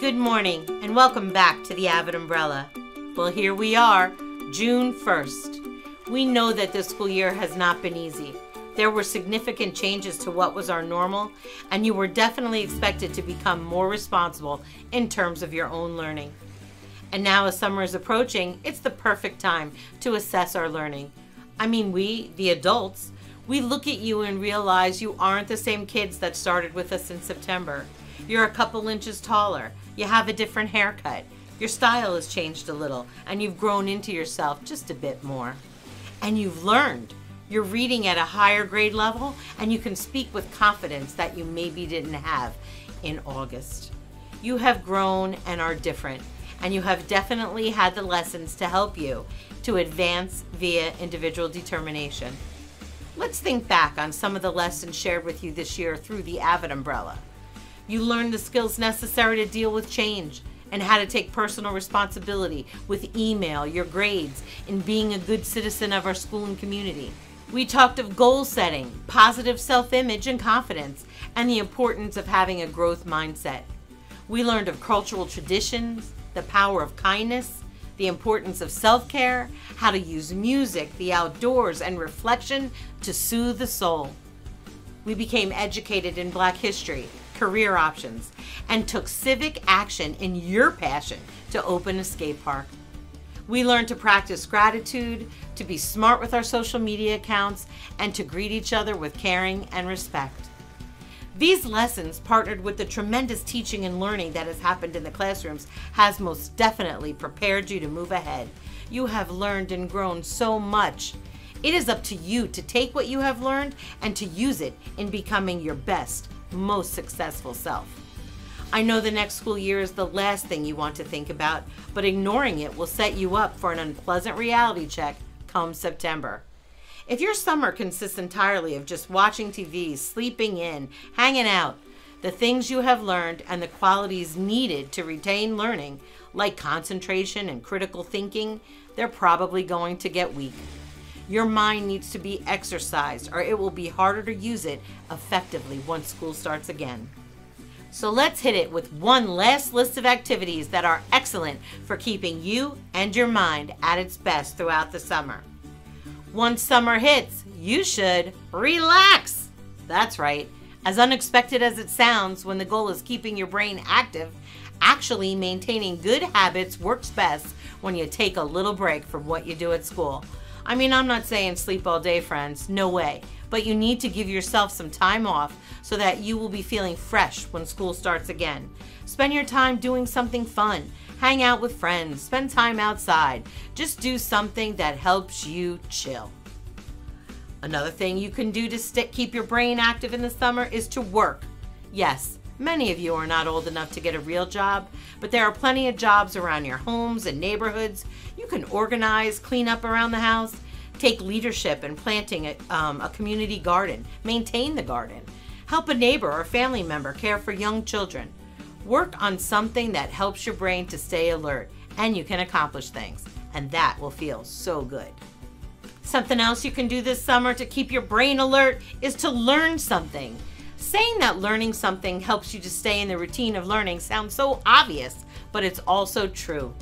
good morning, and welcome back to the Avid Umbrella. Well, here we are, June 1st. We know that this school year has not been easy. There were significant changes to what was our normal, and you were definitely expected to become more responsible in terms of your own learning. And now, as summer is approaching, it's the perfect time to assess our learning. I mean, we, the adults, we look at you and realize you aren't the same kids that started with us in September. You're a couple inches taller. You have a different haircut. Your style has changed a little, and you've grown into yourself just a bit more. And you've learned. You're reading at a higher grade level, and you can speak with confidence that you maybe didn't have in August. You have grown and are different, and you have definitely had the lessons to help you to advance via individual determination. Let's think back on some of the lessons shared with you this year through the Avid umbrella. You learn the skills necessary to deal with change and how to take personal responsibility with email, your grades, and being a good citizen of our school and community. We talked of goal setting, positive self image and confidence, and the importance of having a growth mindset. We learned of cultural traditions, the power of kindness, the importance of self care, how to use music, the outdoors, and reflection to soothe the soul. We became educated in Black history, career options, and took civic action in your passion to open a skate park. We learned to practice gratitude, to be smart with our social media accounts, and to greet each other with caring and respect. These lessons, partnered with the tremendous teaching and learning that has happened in the classrooms, has most definitely prepared you to move ahead. You have learned and grown so much. It is up to you to take what you have learned and to use it in becoming your best, most successful self. I know the next school year is the last thing you want to think about, but ignoring it will set you up for an unpleasant reality check come September. If your summer consists entirely of just watching TV, sleeping in, hanging out, the things you have learned and the qualities needed to retain learning, like concentration and critical thinking, they're probably going to get weak. Your mind needs to be exercised or it will be harder to use it effectively once school starts again. So let's hit it with one last list of activities that are excellent for keeping you and your mind at its best throughout the summer. Once summer hits, you should relax. That's right. As unexpected as it sounds, when the goal is keeping your brain active, actually maintaining good habits works best when you take a little break from what you do at school. I mean, I'm not saying sleep all day, friends. No way. But you need to give yourself some time off so that you will be feeling fresh when school starts again. Spend your time doing something fun hang out with friends, spend time outside. Just do something that helps you chill. Another thing you can do to st- keep your brain active in the summer is to work. Yes, many of you are not old enough to get a real job, but there are plenty of jobs around your homes and neighborhoods. You can organize, clean up around the house, take leadership in planting a, um, a community garden, maintain the garden, help a neighbor or family member care for young children. Work on something that helps your brain to stay alert and you can accomplish things, and that will feel so good. Something else you can do this summer to keep your brain alert is to learn something. Saying that learning something helps you to stay in the routine of learning sounds so obvious, but it's also true.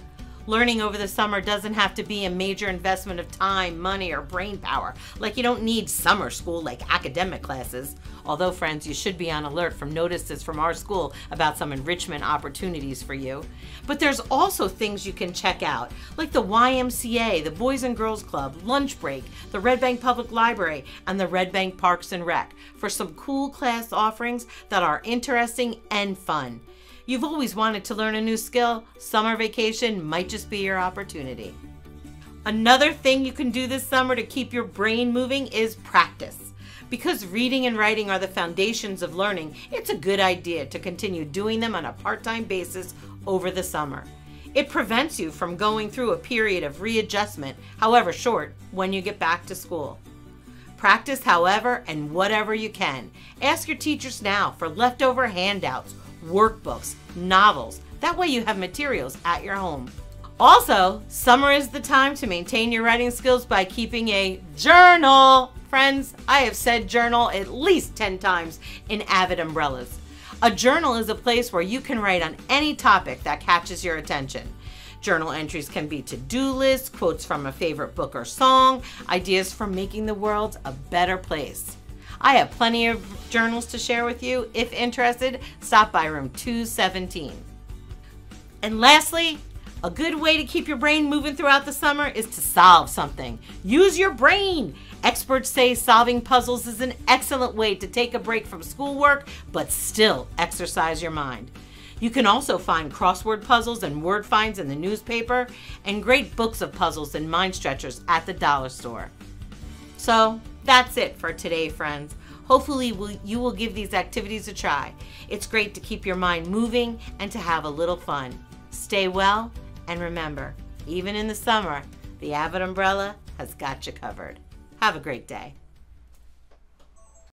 Learning over the summer doesn't have to be a major investment of time, money, or brain power. Like you don't need summer school like academic classes. Although, friends, you should be on alert from notices from our school about some enrichment opportunities for you. But there's also things you can check out, like the YMCA, the Boys and Girls Club, Lunch Break, the Red Bank Public Library, and the Red Bank Parks and Rec for some cool class offerings that are interesting and fun. You've always wanted to learn a new skill, summer vacation might just be your opportunity. Another thing you can do this summer to keep your brain moving is practice. Because reading and writing are the foundations of learning, it's a good idea to continue doing them on a part time basis over the summer. It prevents you from going through a period of readjustment, however short, when you get back to school. Practice however and whatever you can. Ask your teachers now for leftover handouts workbooks, novels. That way you have materials at your home. Also, summer is the time to maintain your writing skills by keeping a journal. Friends, I have said journal at least 10 times in Avid Umbrellas. A journal is a place where you can write on any topic that catches your attention. Journal entries can be to do lists, quotes from a favorite book or song, ideas for making the world a better place. I have plenty of journals to share with you. If interested, stop by room 217. And lastly, a good way to keep your brain moving throughout the summer is to solve something. Use your brain. Experts say solving puzzles is an excellent way to take a break from schoolwork but still exercise your mind. You can also find crossword puzzles and word finds in the newspaper and great books of puzzles and mind stretchers at the dollar store. So that's it for today, friends. Hopefully, you will give these activities a try. It's great to keep your mind moving and to have a little fun. Stay well, and remember, even in the summer, the Avid umbrella has got you covered. Have a great day.